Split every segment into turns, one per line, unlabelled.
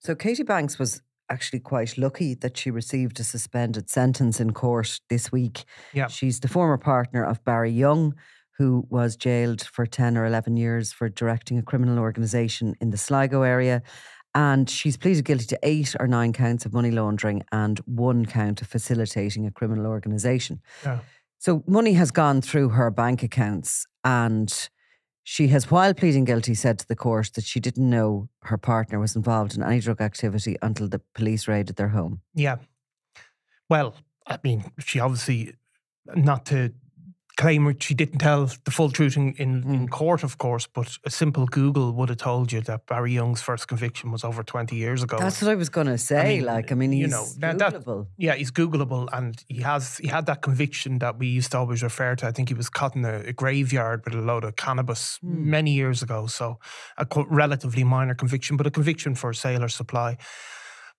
So Katie Banks was actually quite lucky that she received a suspended sentence in court this week.
Yeah.
She's the former partner of Barry Young, who was jailed for 10 or 11 years for directing a criminal organisation in the Sligo area. And she's pleaded guilty to eight or nine counts of money laundering and one count of facilitating a criminal organisation.
Yeah.
So money has gone through her bank accounts and she has, while pleading guilty, said to the court that she didn't know her partner was involved in any drug activity until the police raided their home.
Yeah. Well, I mean, she obviously, not to claim she didn't tell the full truth in, in, in
Mm.
court, of course, but a simple Google would have told you that Barry Young's first conviction was over 20 years ago.
That's what I was going to say.
mean,
like, I mean, he's
you know, that- that- Yeah, he's Googleable, and he has he had that conviction that we used to always refer to. I think he was caught in a, a graveyard with a load of cannabis
Hmm.
many years ago. So a relatively minor conviction, but a conviction for sale or supply.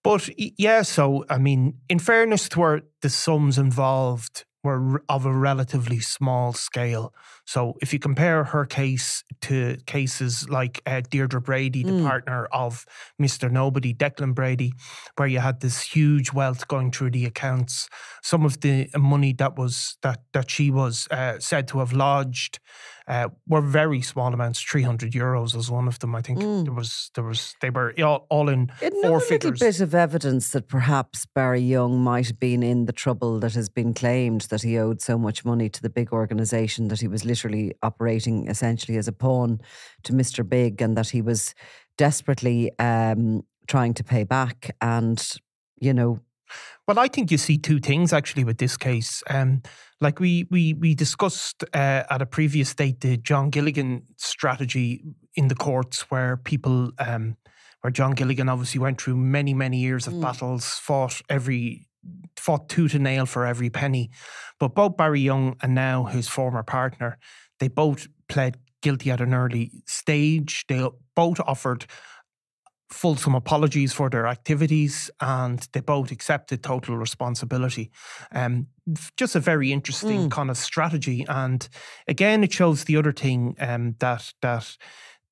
But yeah, so I mean, in fairness to her, the sums involved were of a relatively small scale. So if you compare her case to cases like uh, Deirdre Brady, the
Mm.
partner of Mr. Nobody, Declan Brady, where you had this huge wealth going through the accounts, some of the money that was that that she was uh, said to have lodged uh, were very small amounts. Three hundred euros was one of them. I think
Mm.
there was there was they were all, all in
Another
four
little
figures.
bit of evidence that perhaps Barry Young might have been in the trouble that has been claimed that he owed so much money to the big organisation that he was literally operating essentially as a pawn to Mr. Big and that he was desperately um, trying to pay back. And, you know,
Well, I think you see two things actually with this case. Um, like we we we discussed uh, at a previous date the John Gilligan strategy in the courts, where people, um, where John Gilligan obviously went through many many years of
Mm.
battles, fought every fought tooth and nail for every penny. But both Barry Young and now his former partner, they both pled guilty at an early stage. They both offered fulsome apologies for their activities and they both accepted total responsibility. Um, just a very interesting
Mm.
kind of strategy. And again, it shows the other thing um, that that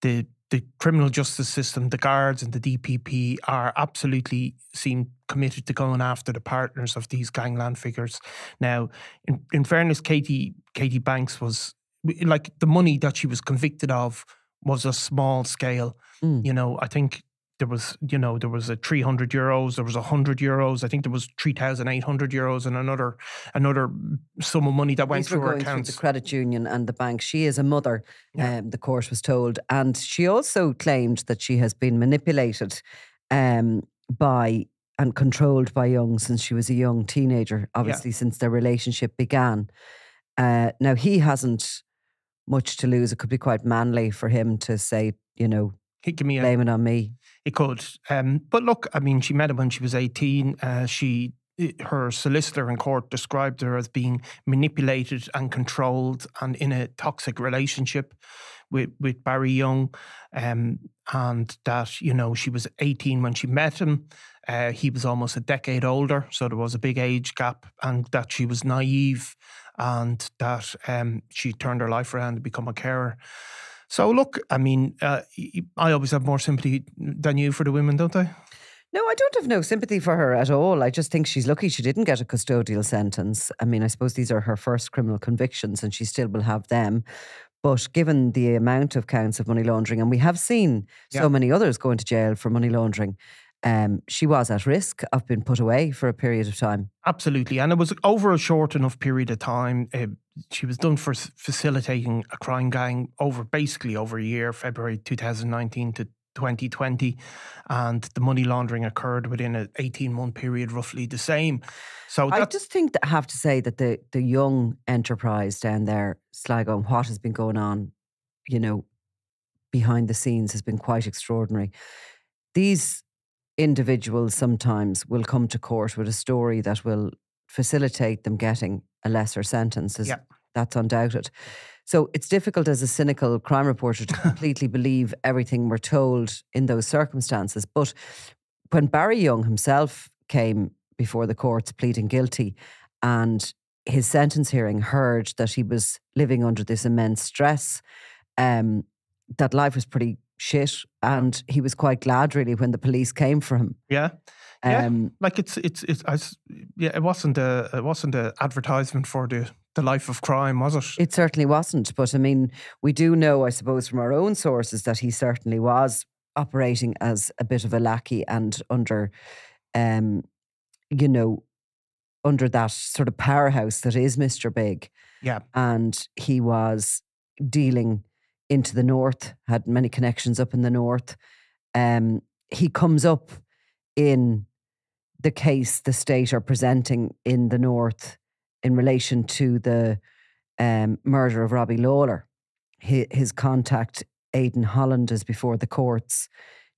the the criminal justice system, the guards and the DPP are absolutely seem committed to going after the partners of these gangland figures. Now, in, in fairness, Katie Katie Banks was like the money that she was convicted of was a small scale.
Mm.
You know, I think there was, you know, there was a 300 euros, there was a 100 euros, I think there was 3,800 euros and another another sum of money that went
these
through her
going through the credit union and the bank. She is a mother,
Yeah.
um, the court was told. And she also claimed that she has been manipulated um, by and controlled by Young since she was a young teenager, obviously, since their relationship began. Uh, now, he hasn't much to lose. It could be quite manly for him to say, you know,
He give me a,
blame it on me.
It could. Um, but look, I mean, she met him when she was 18. Uh, she, her solicitor in court described her as being manipulated and controlled and in a toxic relationship with, with Barry Young. Um, and that, you know, she was 18 when she met him. Uh, he was almost a decade older. So there was a big age gap and that she was naive and that um, she turned her life around to become a carer. So look, I mean, uh, I always have more sympathy than you for the women, don't I?
No, I don't have no sympathy for her at all. I just think she's lucky she didn't get a custodial sentence. I mean, I suppose these are her first criminal convictions and she still will have them. But given the amount of counts of money laundering, and we have seen
Yeah.
so many others going to jail for money laundering, um, she was at risk of being put away for a period of time.
Absolutely, and it was over a short enough period of time. Uh, she was done for facilitating a crime gang over basically over a year, February 2019 to 2020, and the money laundering occurred within an 18 month period, roughly the same. So
I just think that I have to say that the the young enterprise down there, Sligo, and what has been going on, you know, behind the scenes has been quite extraordinary. These individuals sometimes will come to court with a story that will facilitate them getting a lesser sentence. is-
Yeah.
That's undoubted. So it's difficult as a cynical crime reporter to completely believe everything we're told in those circumstances. But when Barry Young himself came before the courts pleading guilty and his sentence hearing heard that he was living under this immense stress, um, that life was pretty shit, and he was quite glad really when the police came for him.
Yeah. Yeah, um, like it's it's it's I, yeah, it wasn't a it wasn't a advertisement for the the life of crime, was it?
It certainly wasn't. But I mean, we do know, I suppose, from our own sources that he certainly was operating as a bit of a lackey and under, um, you know, under that sort of powerhouse that is Mr. Big.
Yeah.
And he was dealing into the north, had many connections up in the north. Um, he comes up in the case the state are presenting in the north in relation to the um, murder of Robbie Lawlor. His, his, contact, Aidan Holland, is before the courts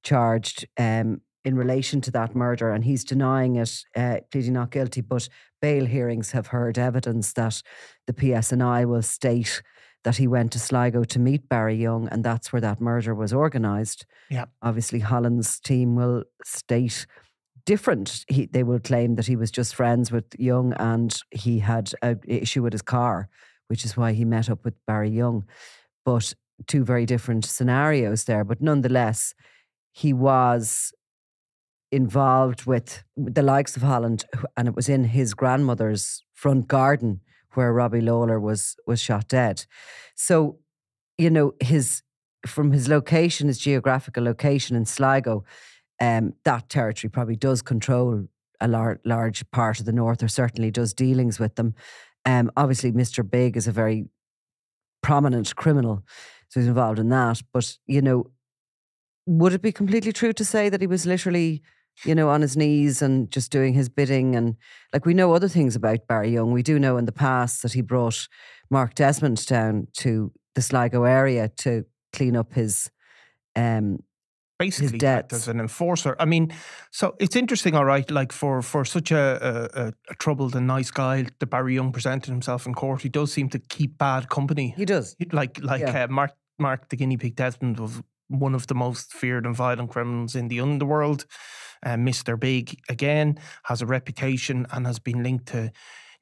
charged um, in relation to that murder, and he's denying it, uh, pleading not guilty. But bail hearings have heard evidence that the PSNI will state that he went to Sligo to meet Barry Young, and that's where that murder was organised.
Yeah.
Obviously, Holland's team will state different. He, they will claim that he was just friends with Young and he had an issue with his car, which is why he met up with Barry Young. But two very different scenarios there. But nonetheless, he was involved with the likes of Holland, and it was in his grandmother's front garden where Robbie Lawlor was was shot dead. So, you know, his from his location, his geographical location in Sligo, um, that territory probably does control a lar- large part of the north, or certainly does dealings with them. Um, obviously, Mr. Big is a very prominent criminal, so he's involved in that. But you know, would it be completely true to say that he was literally, you know, on his knees and just doing his bidding? And like we know other things about Barry Young. We do know in the past that he brought Mark Desmond down to the Sligo area to clean up his um,
basically his act as an enforcer. I mean, so it's interesting, all right. Like for for such a, a, a, troubled and nice guy, the Barry Young presented himself in court. He does seem to keep bad company.
He does.
Like like yeah. uh, Mark Mark the guinea pig Desmond was one of the most feared and violent criminals in the underworld. Uh, Mr. Big again has a reputation and has been linked to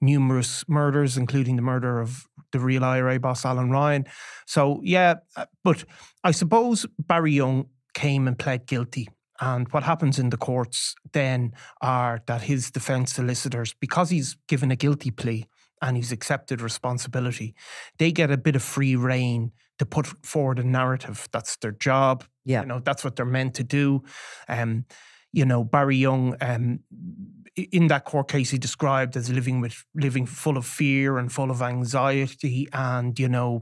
numerous murders, including the murder of the real IRA boss Alan Ryan. So yeah, uh, but I suppose Barry Young came and pled guilty. And what happens in the courts then are that his defense solicitors, because he's given a guilty plea and he's accepted responsibility, they get a bit of free reign to put forward a narrative. That's their job.
Yeah.
You know, that's what they're meant to do. Um, you know, Barry Young um, in that court case, he described as living with living full of fear and full of anxiety, and you know,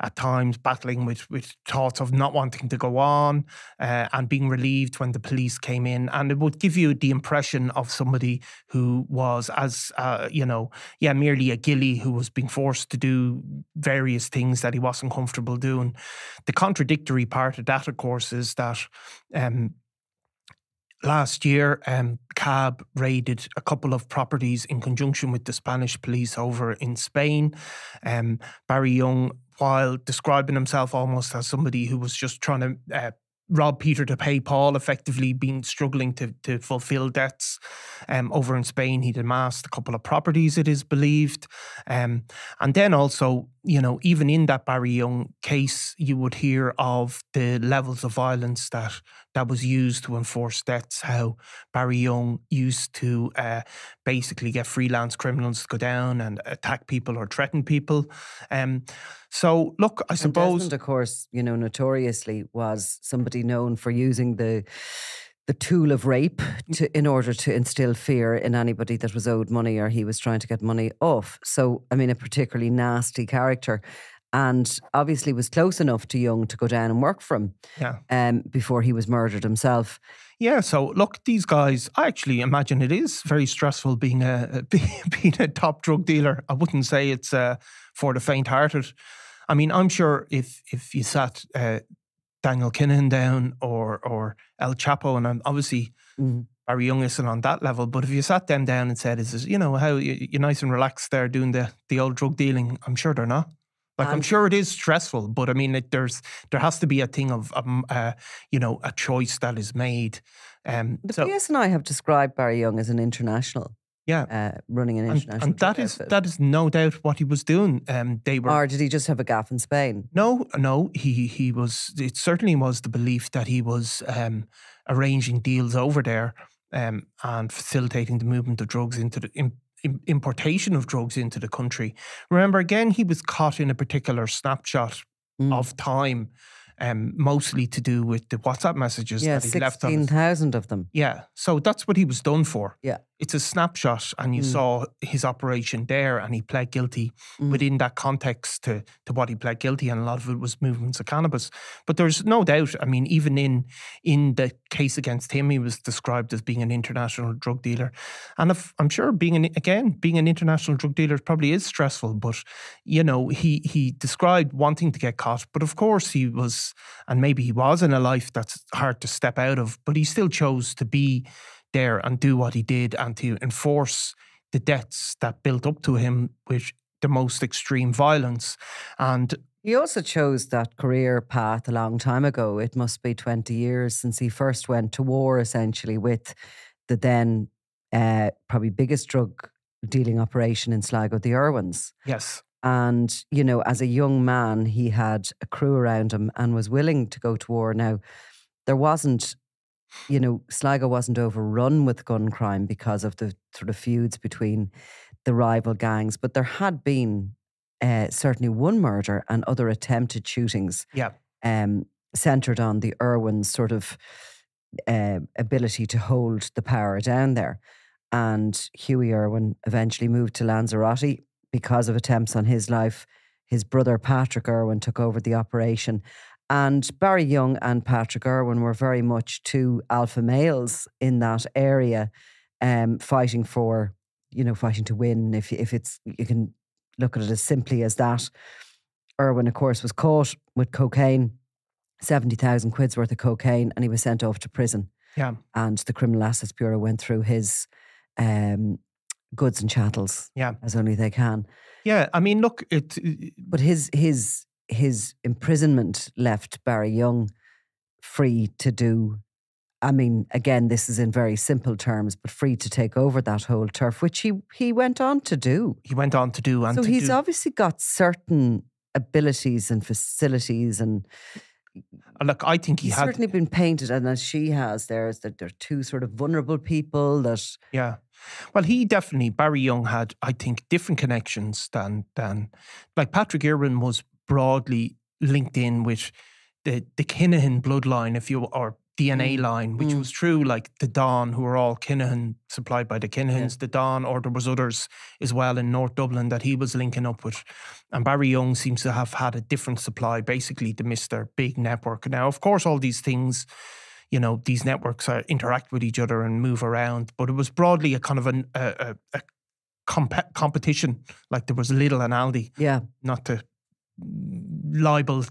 at times battling with with thoughts of not wanting to go on, uh, and being relieved when the police came in, and it would give you the impression of somebody who was as uh, you know, yeah, merely a gilly who was being forced to do various things that he wasn't comfortable doing. The contradictory part of that, of course, is that. Um, Last year, um, CAB raided a couple of properties in conjunction with the Spanish police over in Spain. Um, Barry Young, while describing himself almost as somebody who was just trying to uh, rob Peter to pay Paul, effectively been struggling to to fulfill debts. Um, over in Spain, he'd amassed a couple of properties, it is believed. Um, and then also, you know, even in that Barry Young case, you would hear of the levels of violence that that was used to enforce debts. How Barry Young used to uh, basically get freelance criminals to go down and attack people or threaten people. Um, so, look, I suppose.
Desmond, of course, you know, notoriously was somebody known for using the the tool of rape to, in order to instill fear in anybody that was owed money or he was trying to get money off. So, I mean, a particularly nasty character. And obviously was close enough to Young to go down and work for him
yeah.
um, before he was murdered himself.
Yeah, so look, these guys. I actually imagine it is very stressful being a being a top drug dealer. I wouldn't say it's uh, for the faint-hearted. I mean, I'm sure if if you sat uh, Daniel Kinahan down or or El Chapo, and I'm obviously mm. Barry Young isn't on that level, but if you sat them down and said, "Is this, you know how you, are nice and relaxed there doing the the old drug dealing?" I'm sure they're not. Like I'm sure it is stressful, but I mean, it, there's there has to be a thing of um, uh, you know a choice that is made. Um,
the so, PSNI have described Barry Young as an international.
Yeah.
uh, running an
And,
international.
and that
drug
is
outfit.
that is no doubt what he was doing. Um, they were
Or did he just have a gaff in Spain?
No, no, he he was. It certainly was the belief that he was um, arranging deals over there um, and facilitating the movement of drugs into the im- importation of drugs into the country. Remember, again, he was caught in a particular snapshot
Mm.
of time, um, mostly to do with the WhatsApp messages
Yeah,
that he left on.
sixteen
His,
thousand of them.
yeah, so that's what he was done for.
Yeah.
It's a snapshot, and you
Mm.
saw his operation there, and he pled guilty
Mm.
within that context to, to what he pled guilty, and a lot of it was movements of cannabis. But there's no doubt. I mean, even in in the case against him, he was described as being an international drug dealer, and if, I'm sure being an again being an international drug dealer probably is stressful. But you know, he he described wanting to get caught, but of course he was, and maybe he was in a life that's hard to step out of, but he still chose to be there and do what he did and to enforce the debts that built up to him with the most extreme violence. And
He also chose that career path a long time ago. It must be 20 years since he first went to war, essentially, with the then uh, probably biggest drug dealing operation in Sligo, the Irwins.
yes,
And, you know, as a young man, he had a crew around him and was willing to go to war. Now, there wasn't, you know, Sligo wasn't overrun with gun crime because of the sort of feuds between the rival gangs, but there had been uh, certainly one murder and other attempted shootings
yeah,
um, centered on the Irwins' sort of uh, ability to hold the power down there. And Huey Irwin eventually moved to Lanzarote because of attempts on his life. His brother Patrick Irwin took over the operation. And Barry Young and Patrick Irwin were very much two alpha males in that area, um, fighting for, you know, fighting to win. If if it's you can look at it as simply as that. Irwin, of course, was caught with cocaine, 70,000 quid's worth of cocaine, and he was sent off to prison.
yeah,
And the Criminal Assets Bureau went through his um, goods and chattels
yeah,
as only they can.
yeah. I mean, look, it.
But his his his imprisonment left Barry Young free to do. I mean, again, this is in very simple terms, but free to take over that whole turf, which he he went on to do.
He went on to do, and
so he's
do,
obviously got certain abilities and facilities and
and look, I think he
he's
had.
certainly been painted and as she has there is that there are two sort of vulnerable people that
Yeah. Well, he definitely Barry Young had, I think, different connections than than like Patrick Irwin was broadly linked in with the the Kinahan bloodline, if you or DNA
Mm,
line, which
mm.
was true, like the Don, who were all Kinahan supplied by the Kinahans, the Don, or there was others as well in North Dublin that he was linking up with. And Barry Young seems to have had a different supply, basically to Mr. Big Network. Now, of course, all these things you know these networks are, interact with each other and move around. But it was broadly a kind of an, a, a, a comp- competition. Like there was Lidl and Aldi,
yeah
not to libel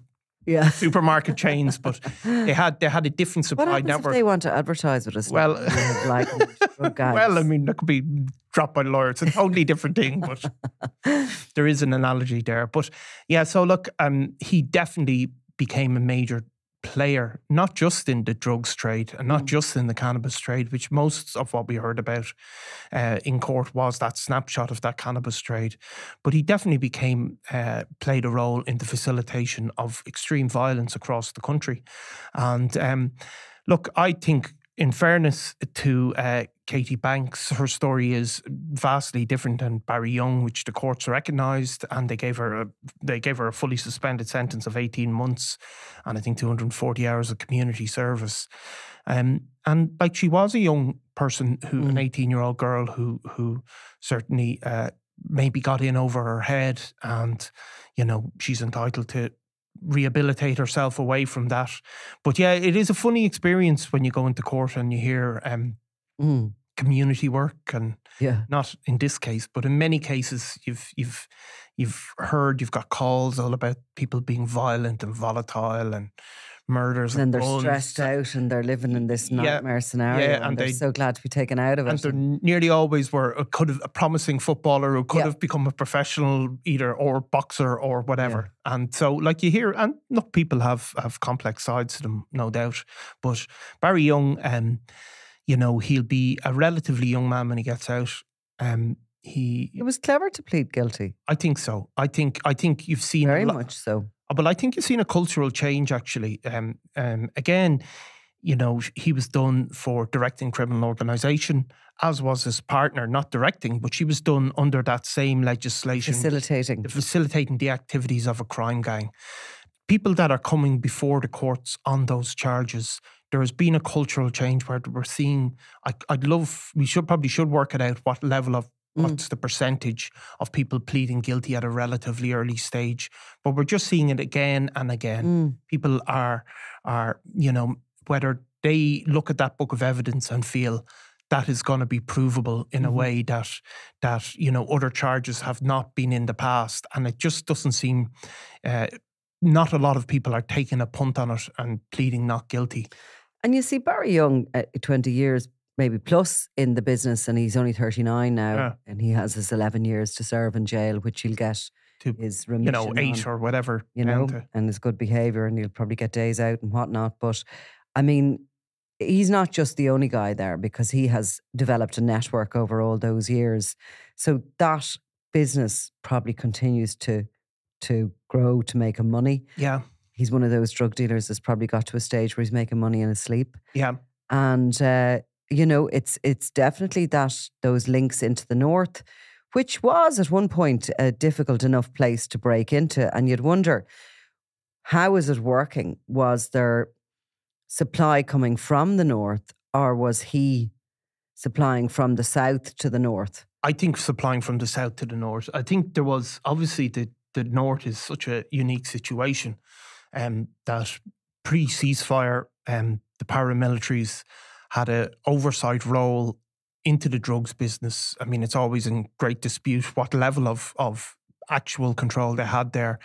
yeah
supermarket chains, but they had they had a different
what
supply
if
network.
they want to advertise with us
Well-
like, we have like drug guys?
well, I mean, that could be dropped by lawyers. It's a totally different thing, but there is an analogy there. But yeah, so look, um, he definitely became a major player, not just in the drugs trade and not
Mm.
just in the cannabis trade, which most of what we heard about uh, in court was that snapshot of that cannabis trade. But he definitely became uh, played a role in the facilitation of extreme violence across the country. And um, look, I think. In fairness to uh, Katie Banks, her story is vastly different than Barry Young, which the courts recognised, and they gave her a they gave her a fully suspended sentence of eighteen months, and I think two hundred and forty hours of community service. Um, and like she was a young person who, an
Mm.
eighteen year old girl who who certainly uh, maybe got in over her head, and you know she's entitled to rehabilitate herself away from that. But yeah, it is a funny experience when you go into court and you hear um,
Mm,
community work and
yeah
not in this case, but in many cases you've you've you've heard you've got calls all about people being violent and volatile and murders
and then
and
they're
guns.
stressed out and they're living in this
Yeah,
nightmare scenario and,
and
they're
they-
so glad to be taken out of it.
And
it
there nearly always were a, could have a promising footballer who could
Yeah.
have become a professional either or boxer or whatever. And so like you hear and look people have have complex sides to them, no doubt. But Barry Young, um, you know, he'll be a relatively young man when he gets out. Um, he,
It was clever to plead guilty.
I think so. I think I think you've seen
Very
lo-
much so.
But I think you've seen a cultural change actually. Um, um, again, you know, he was done for directing criminal organisation, as was his partner, not directing, but she was done under that same legislation,
Facilitating.
facilitating the activities of a crime gang. People that are coming before the courts on those charges, there has been a cultural change where we're seeing. I, I'd love. We should probably should work it out. What level of. What's the percentage of people pleading guilty at a relatively early stage? But we're just seeing it again and again
Mm.
people are are you know whether they look at that book of evidence and feel that is going to be provable in a
Mhm.
way that that you know other charges have not been in the past and it just doesn't seem uh, not a lot of people are taking a punt on it and pleading not guilty
And you see, Barry Young, uh, 20 years maybe plus in the business, and he's only 39 now,
Yeah.
and he has his 11 years to serve in jail, which he'll get
To,
his remission.
you know eight
on,
or whatever
you know,
to-
and his good behaviour, and he'll probably get days out and whatnot. But I mean, he's not just the only guy there because he has developed a network over all those years. So that business probably continues to to grow to make him money.
yeah
He's one of those drug dealers that's probably got to a stage where he's making money in his sleep.
yeah
and uh, you know it's it's definitely that those links into the north which was at one point a difficult enough place to break into and you'd wonder how is it working was there supply coming from the north or was he supplying from the south to the north
I think supplying from the south to the north. I think there was obviously the the north is such a unique situation, um, that pre ceasefire, um, the paramilitaries had a oversight role into the drugs business. I mean, it's always in great dispute what level of of actual control they had there.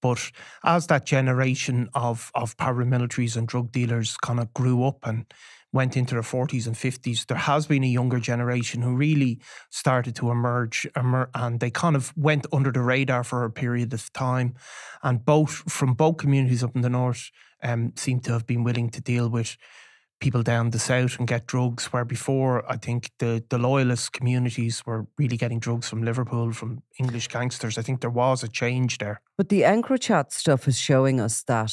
But as that generation of of paramilitaries and drug dealers kind of grew up and went into their 40s and 50s, there has been a younger generation who really started to emerge, emer- and they kind of went under the radar for a period of time. And both from both communities up in the north um, seem to have been willing to deal with people down the south and get drugs. Where before, I think the the loyalist communities were really getting drugs from Liverpool, from English gangsters. I think there was a change there.
but the encrochat stuff is showing us that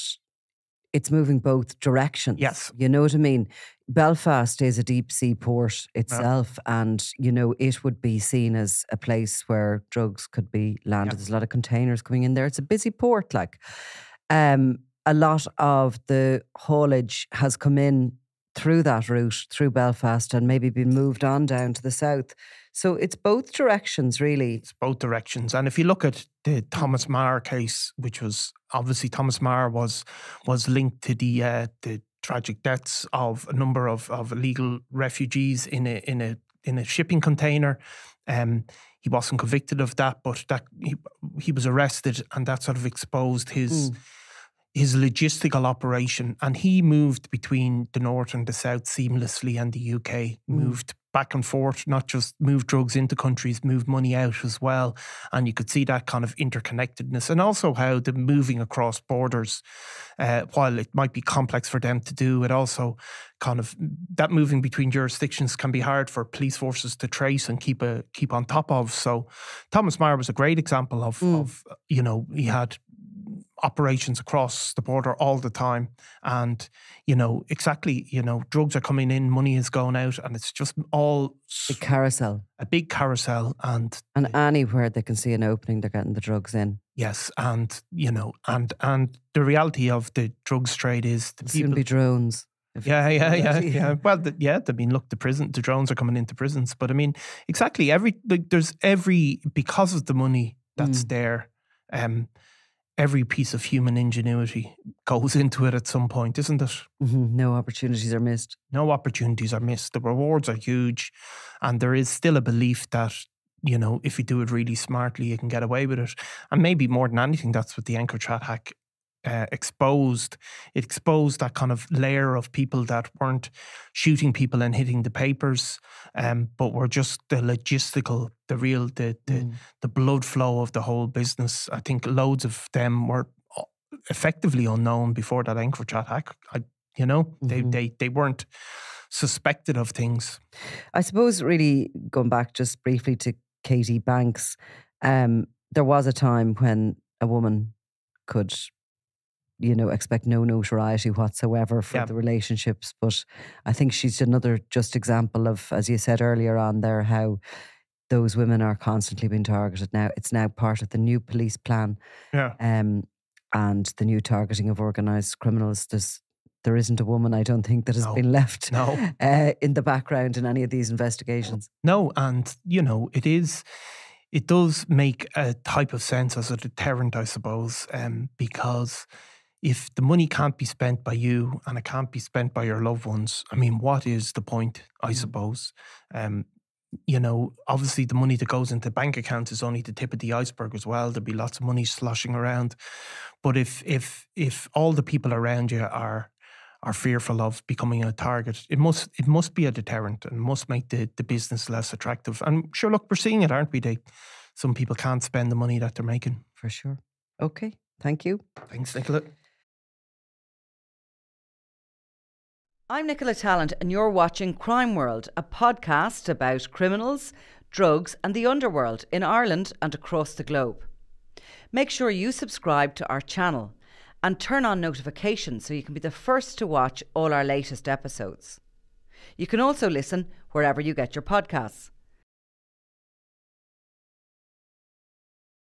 it's moving both directions
Yes.
you know what i mean belfast is a deep sea port itself and you know it would be seen as a place where drugs could be landed there's a lot of containers coming in there it's a busy port like um a lot of the haulage has come in through that route through belfast and maybe be moved on down to the south so it's both directions really
It's both directions. And if you look at the Thomas Marr case, which was obviously Thomas Marr was was linked to the uh, the tragic deaths of a number of, of illegal refugees in a in a in a shipping container. Um, he wasn't convicted of that, but that he, he was arrested, and that sort of exposed his
Mm.
His logistical operation. And he moved between the north and the south seamlessly, and the UK moved back and forth, not just move drugs into countries, move money out as well. And you could see that kind of interconnectedness, and also how the moving across borders, uh, while it might be complex for them to do, it also kind of that moving between jurisdictions can be hard for police forces to trace and keep a keep on top of. So, Thomas Meyer was a great example of,
Mm.
of you know he had operations across the border all the time and you know exactly you know drugs are coming in money is going out and it's just all
the carousel
a big carousel and
And anywhere they can see an opening, they're getting the drugs in.
yes and you know and and the reality of the drugs trade is the
soon be drones.
yeah, yeah, yeah, yeah. Well, the, yeah. I mean, look, the prison, the drones are coming into prisons, but I mean, exactly every like, there's every because of the money that's
Mm.
there. Um, every piece of human ingenuity goes into it at some point, isn't it?
Mhm, No opportunities are missed.
No opportunities are missed. The rewards are huge, and there is still a belief that you know if you do it really smartly, you can get away with it. And maybe more than anything, that's what the EncroChat hack uh, exposed. It exposed that kind of layer of people that weren't shooting people and hitting the papers, um, but were just the logistical, the real, the the,
Mm.
the blood flow of the whole business. I think loads of them were uh, effectively unknown before that EncroChat hack. I, you know, they
Mhm.
they they weren't suspected of things.
I suppose, really, going back just briefly to Katie Banks, um, there was a time when a woman could, you know, expect no notoriety whatsoever for
Yeah.
the relationships. But I think she's another just example of, as you said earlier on there, how those women are constantly being targeted now. It's now part of the new police plan
Yeah.
um, and the new targeting of organised criminals. There's there isn't a woman I don't think that has
No.
been left
No.
uh, in the background in any of these investigations.
No, and you know, it is it does make a type of sense as a deterrent, I suppose, um, because if the money can't be spent by you and it can't be spent by your loved ones, I mean, what is the point, I
Mm.
suppose? Um, you know, obviously the money that goes into bank accounts is only the tip of the iceberg as well. There'll be lots of money sloshing around. But if if if all the people around you are are fearful of becoming a target, it must it must be a deterrent and must make the, the business less attractive. And sure, look, we're seeing it, aren't we? They some people can't spend the money that they're making.
For sure. Okay. Thank you.
Thanks, Nicola.
I'm Nicola Tallant, and you're watching Crime World, a podcast about criminals, drugs, and the underworld in Ireland and across the globe. Make sure you subscribe to our channel and turn on notifications so you can be the first to watch all our latest episodes. You can also listen wherever you get your podcasts.